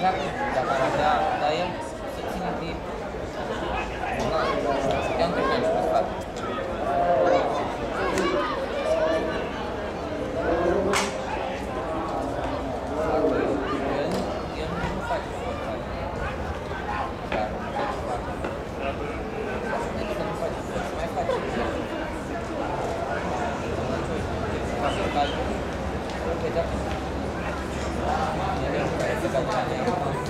Enggak, Thank you.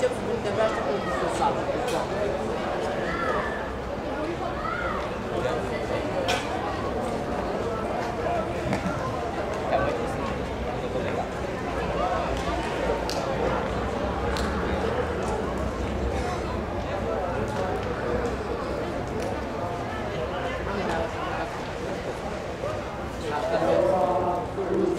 temos muito aberta, como o senhor sabe, pessoal.